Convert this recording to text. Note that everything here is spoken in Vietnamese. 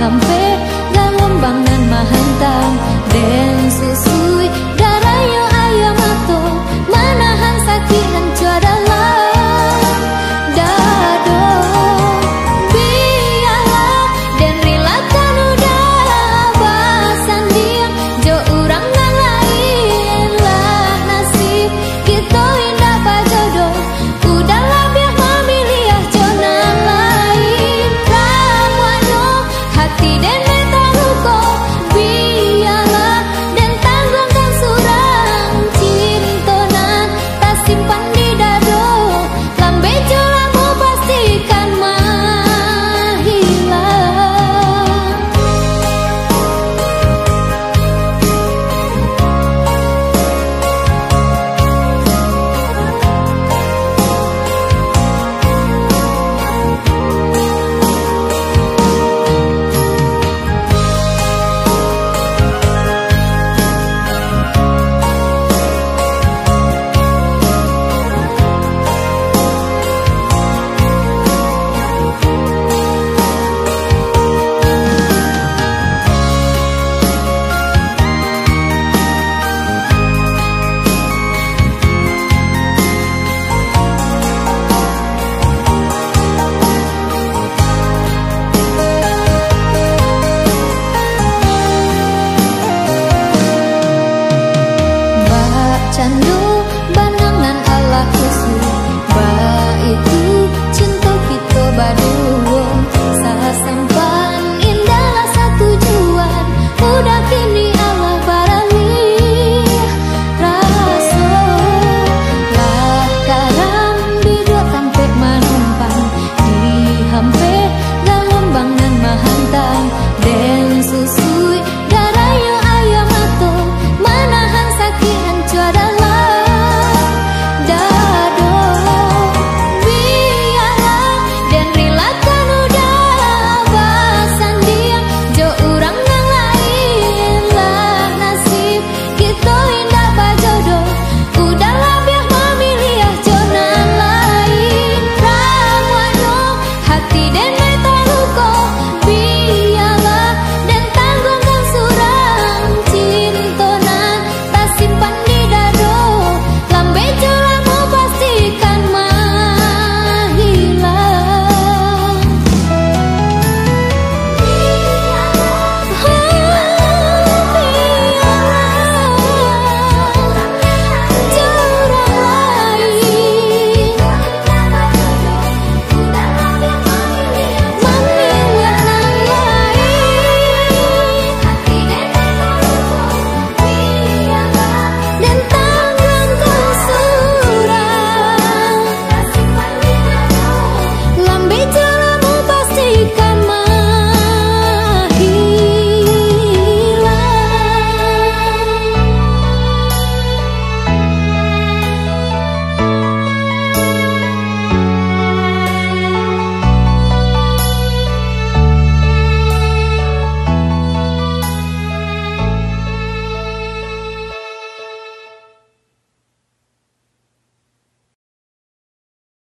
hàm phế đang ôm bằng ngàn mà hành tang để 잔